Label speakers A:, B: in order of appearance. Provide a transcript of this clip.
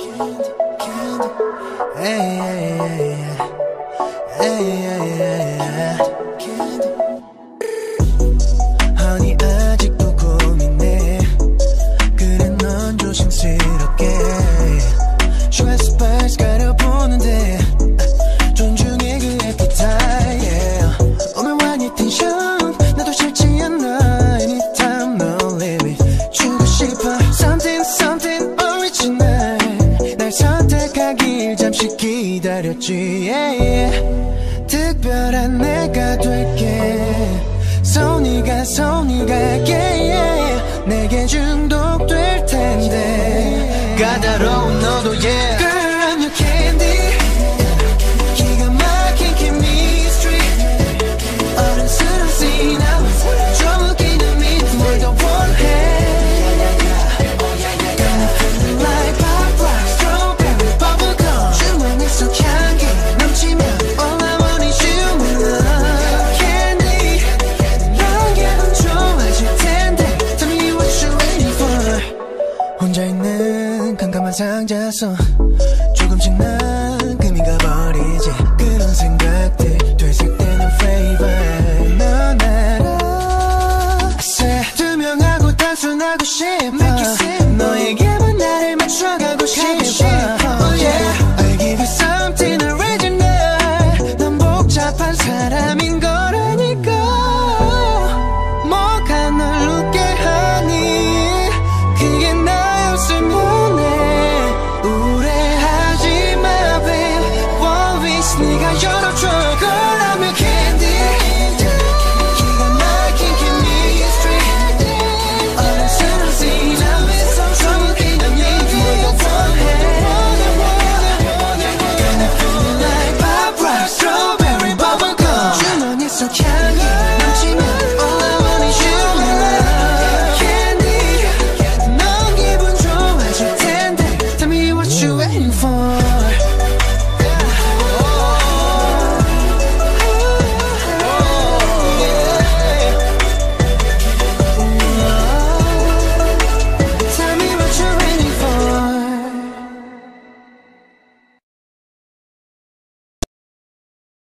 A: Candy, candy. Hey, hey, hey, hey. 기다렸지 yeah. 특별한 내가 될게 손이가 손이 갈게 yeah. 내게 중독될 텐데 까다로운 너도 yeah 상자 속 조금씩 난 금이 가버리지. 그런 생각들 되새되는 flavor 넌 알아 said 투명하고 단순하고 싶